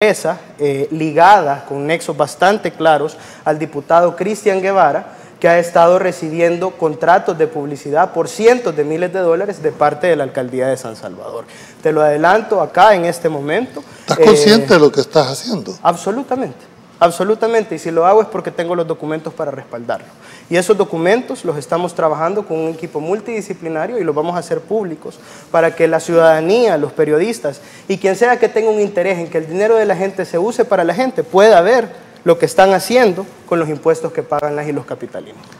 empresa eh, ligada con nexos bastante claros al diputado Cristian Guevara, que ha estado recibiendo contratos de publicidad por cientos de miles de dólares de parte de la alcaldía de San Salvador. Te lo adelanto acá en este momento. ¿Estás consciente eh, de lo que estás haciendo? Absolutamente. Absolutamente, y si lo hago es porque tengo los documentos para respaldarlo. Y esos documentos los estamos trabajando con un equipo multidisciplinario y los vamos a hacer públicos para que la ciudadanía, los periodistas y quien sea que tenga un interés en que el dinero de la gente se use para la gente pueda ver lo que están haciendo con los impuestos que pagan las y los capitalinos.